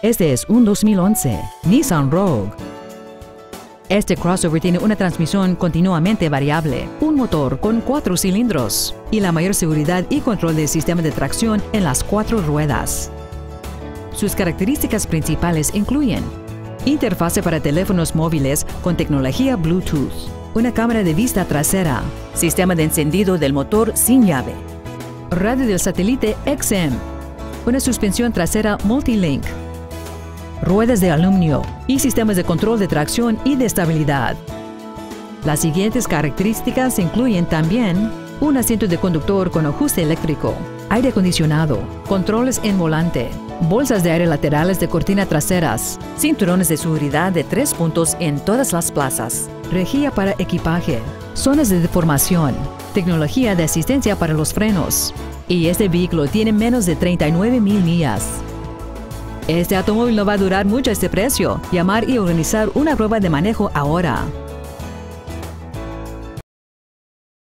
Este es un 2011 Nissan Rogue. Este crossover tiene una transmisión continuamente variable, un motor con cuatro cilindros y la mayor seguridad y control del sistema de tracción en las cuatro ruedas. Sus características principales incluyen interfase para teléfonos móviles con tecnología Bluetooth, una cámara de vista trasera, sistema de encendido del motor sin llave, radio del satélite XM, una suspensión trasera Multilink, ruedas de aluminio y sistemas de control de tracción y de estabilidad. Las siguientes características incluyen también un asiento de conductor con ajuste eléctrico, aire acondicionado, controles en volante, bolsas de aire laterales de cortina traseras, cinturones de seguridad de tres puntos en todas las plazas, rejilla para equipaje, zonas de deformación, tecnología de asistencia para los frenos. Y este vehículo tiene menos de 39 mil millas. Este automóvil no va a durar mucho este precio. Llamar y organizar una prueba de manejo ahora.